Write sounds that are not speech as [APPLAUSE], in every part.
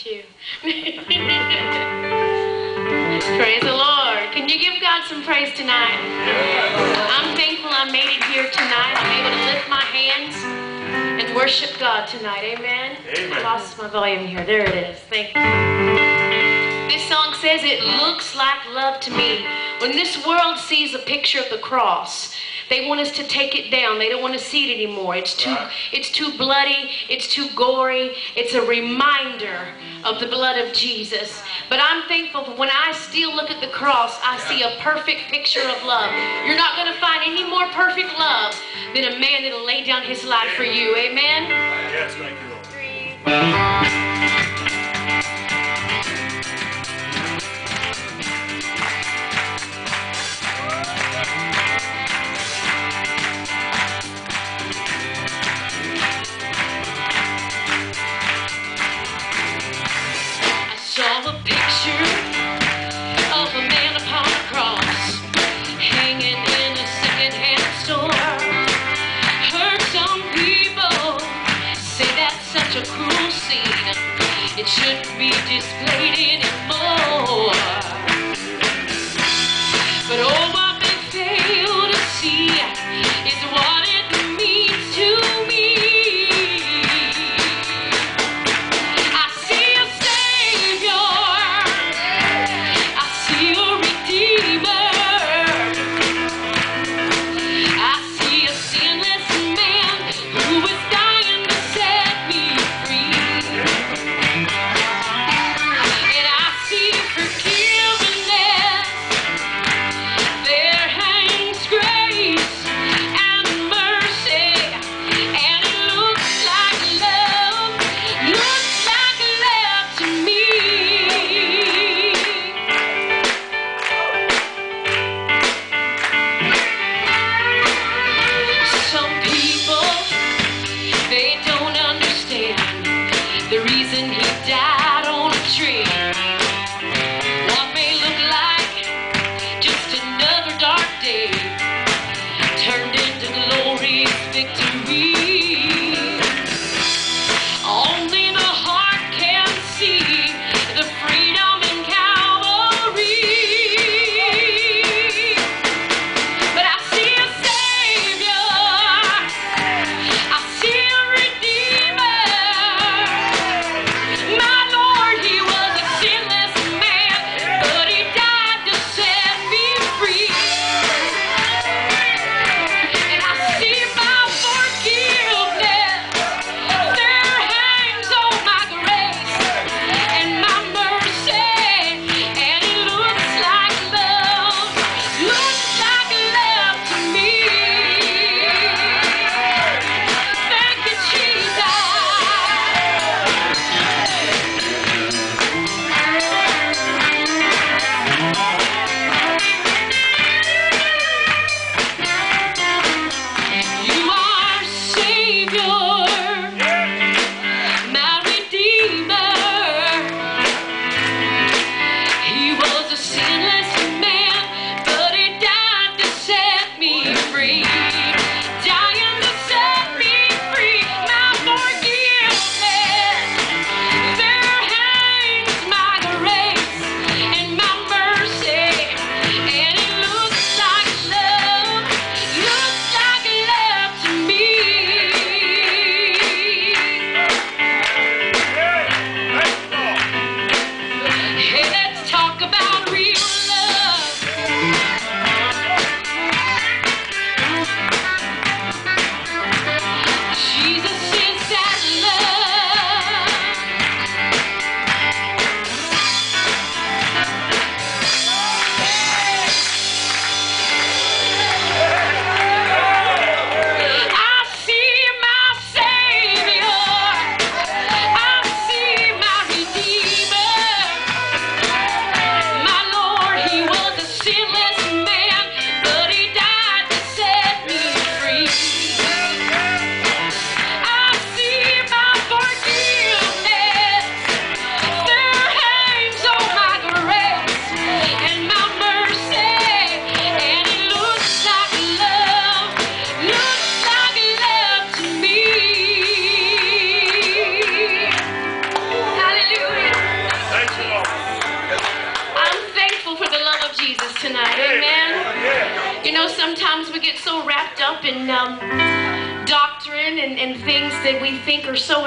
too. [LAUGHS] praise the Lord. Can you give God some praise tonight? I'm thankful I made it here tonight. I'm able to lift my hands and worship God tonight. Amen. Amen. I lost my volume here. There it is. Thank you. This song says it looks like love to me. When this world sees a picture of the cross, they want us to take it down. They don't want to see it anymore. It's too Right. it's too bloody, it's too gory. It's a reminder of the blood of Jesus. But I'm thankful for when I still look at the cross, I see a perfect picture of love. You're not going to find any more perfect love than a man that'll lay down his life for you. Amen. Yes, thank you, It shouldn't be displayed anymore.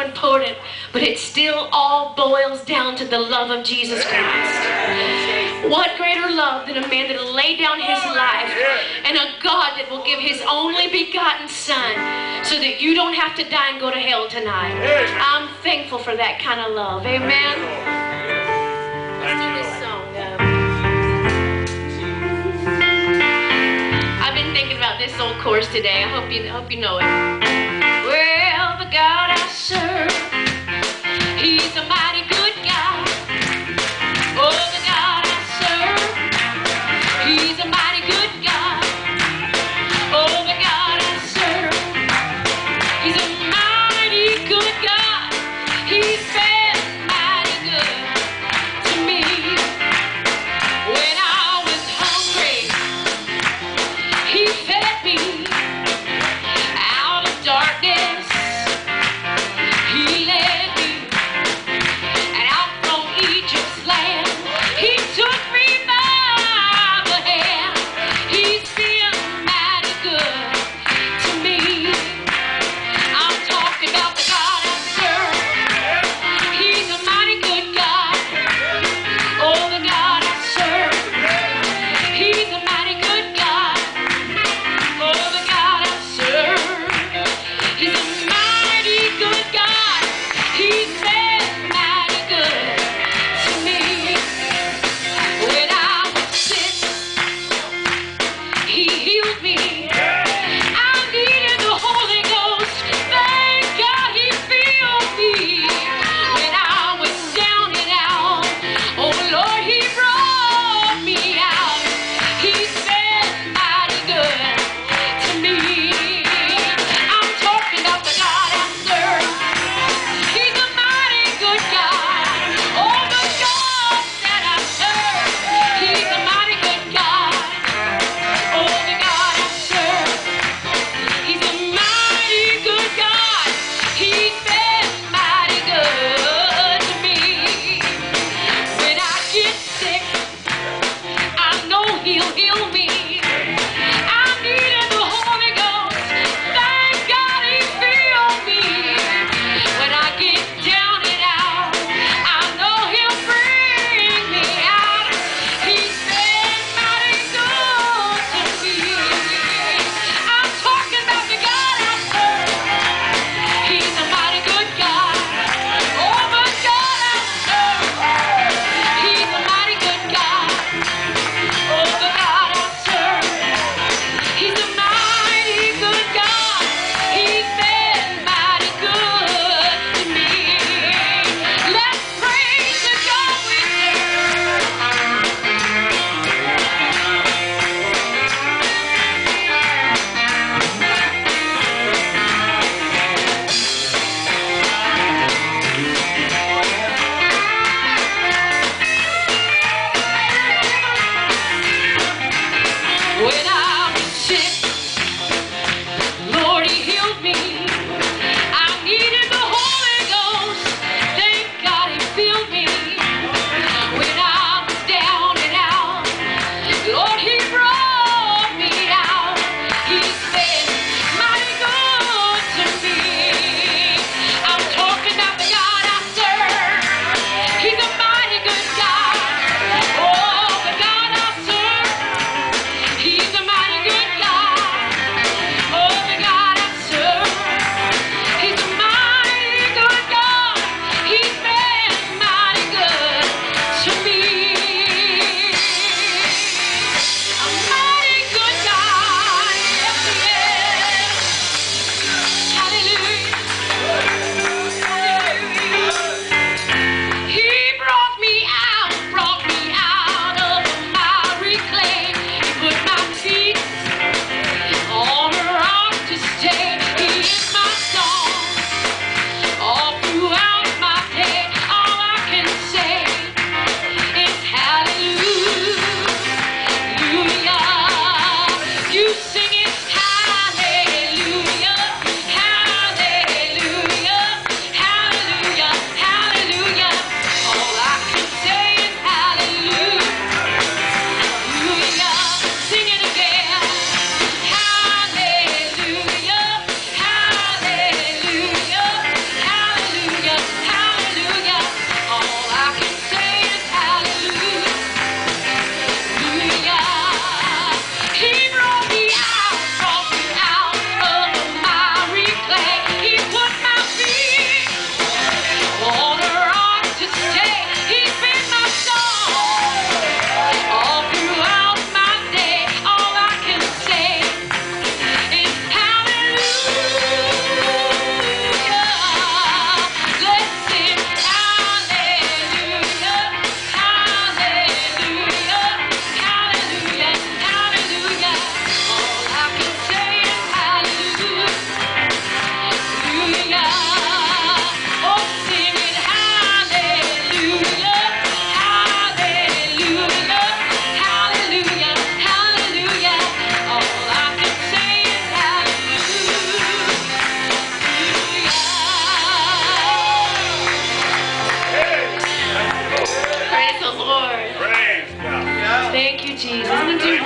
Important, but it still all boils down to the love of Jesus Christ. What greater love than a man that will lay down his life and a God that will give his only begotten Son so that you don't have to die and go to hell tonight? I'm thankful for that kind of love. Amen. I've been thinking about this old chorus today. I hope you hope you know it. God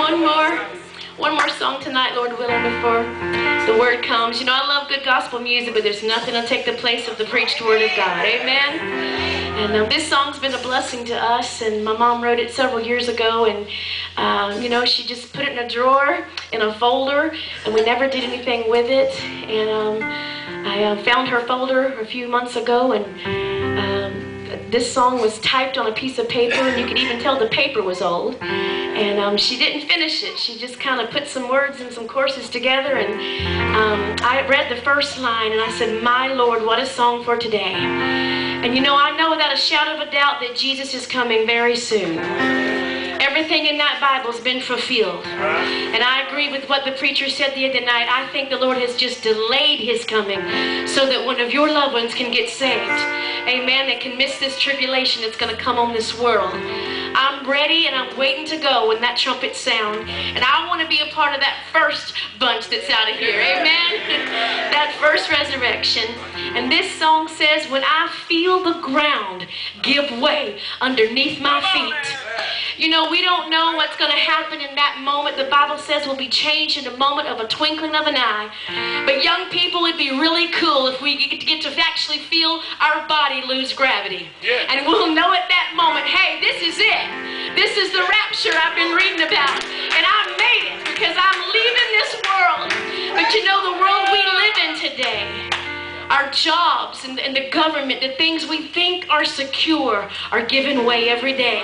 one more one more song tonight, Lord willing, before the word comes. You know, I love good gospel music, but there's nothing to take the place of the preached word of God. Amen. And um, this song's been a blessing to us, and my mom wrote it several years ago, and um, you know, she just put it in a drawer, in a folder, and we never did anything with it. And um, I uh, found her folder a few months ago, and this song was typed on a piece of paper, and you could even tell the paper was old. And um, she didn't finish it. She just kind of put some words and some courses together. And um, I read the first line, and I said, My Lord, what a song for today. And you know, I know without a shadow of a doubt that Jesus is coming very soon. Everything in that Bible's been fulfilled. And I agree with what the preacher said the other night. I think the Lord has just delayed his coming so that one of your loved ones can get saved. Amen. That can miss this tribulation that's going to come on this world. I'm ready and I'm waiting to go when that trumpet sound. And I want to be a part of that first bunch that's out of here. Amen. [LAUGHS] that first resurrection. And this song says, When I feel the ground give way underneath my feet. You know, we don't know what's going to happen in that moment. The Bible says we'll be changed in a moment of a twinkling of an eye. But young people, it'd be really cool if we get to actually feel our body lose gravity. Yeah. And we'll know at that moment, hey, this is it. This is the rapture I've been reading about. And I made it because I'm leaving this world. But you know, the world we live in today, our jobs and, and the government, the things we think are secure, are given way every day.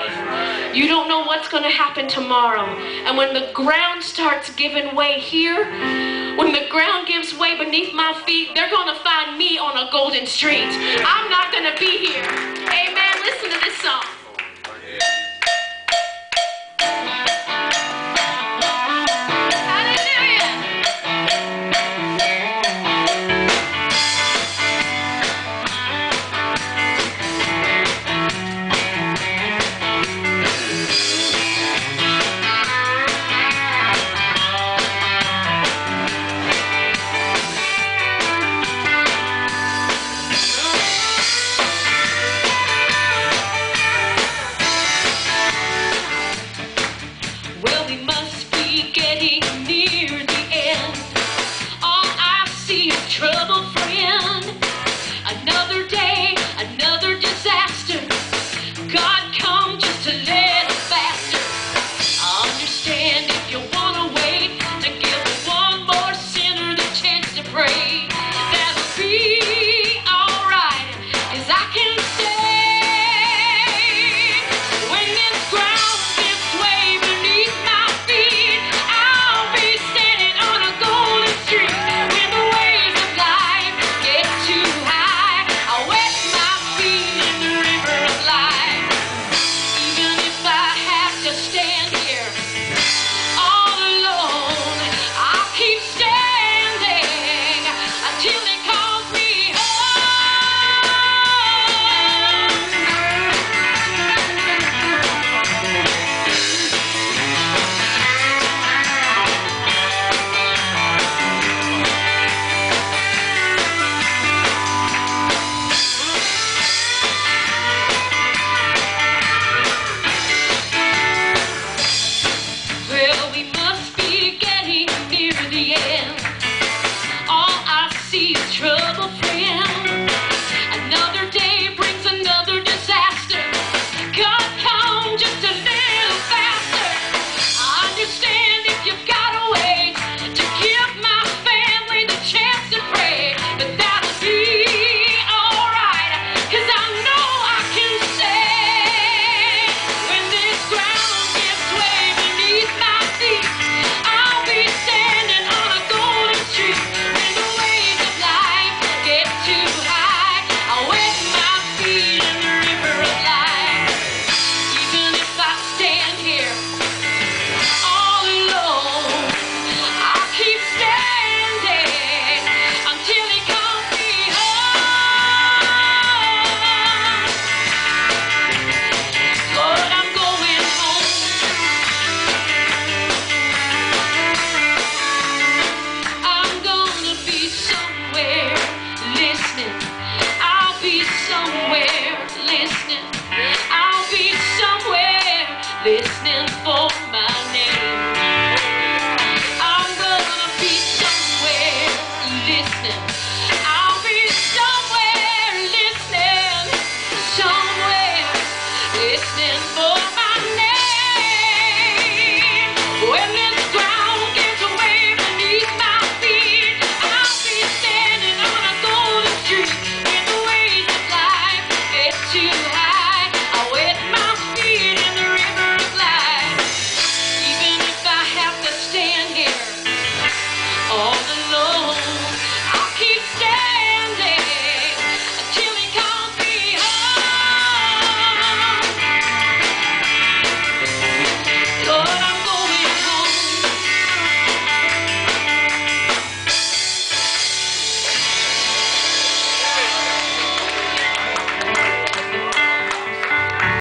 You don't know what's going to happen tomorrow. And when the ground starts giving way here, when the ground gives way beneath my feet, they're going to find me on a golden street. I'm not going to be here. Amen. Listen to this song. Come